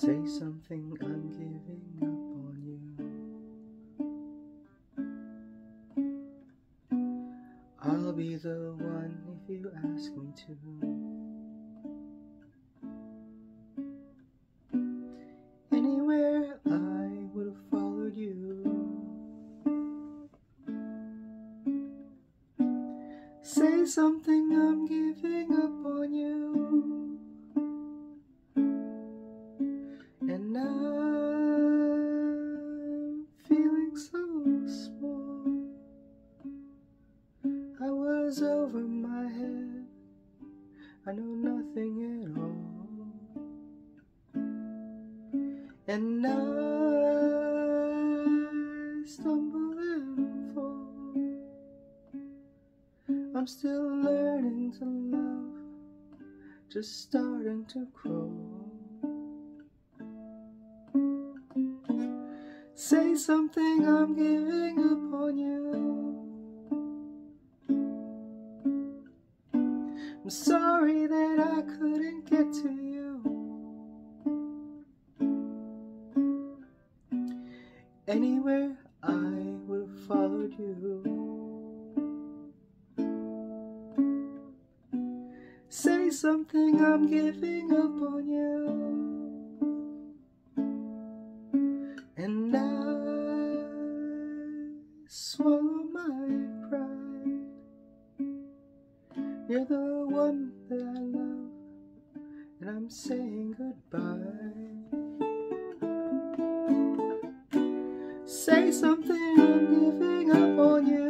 Say something, I'm giving up on you. I'll be the one if you ask me to. Anywhere I would have followed you. Say something, I'm giving up on you. Over my head. I know nothing at all. And I stumble and fall. I'm still learning to love, just starting to crawl. Say something, I'm giving up I'm sorry that I couldn't get to you. Anywhere I would have followed you. Say something, I'm giving up on you. And I swallow You're the one that I love, and I'm saying goodbye. Say something, I'm giving up on you.